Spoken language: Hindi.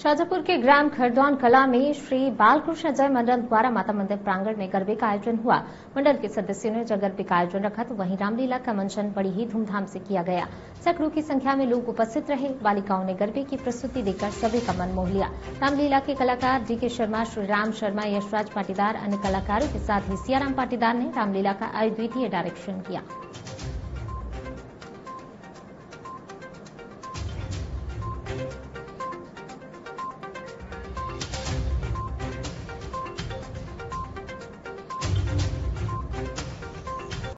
शाजापुर के ग्राम खरदौन कला में श्री बालकृष्ण जय मंडल द्वारा माता मंदिर प्रांगण में गरबे का आयोजन हुआ। मंडल के सदस्यों ने जब गरबे का आयोजन रखा तो वहीं रामलीला का मंचन बड़ी ही धूमधाम से किया गया। सैकड़ों की संख्या में लोग उपस्थित रहे। बालिकाओं ने गरबे की प्रस्तुति देकर सभी का मन मोह लिया। रामलीला के कलाकार डी के शर्मा श्री राम शर्मा, यशराज पाटीदार, अन्य कलाकारों के साथ ही सियाराम पाटीदार ने रामलीला का अद्वितीय डायरेक्शन किया।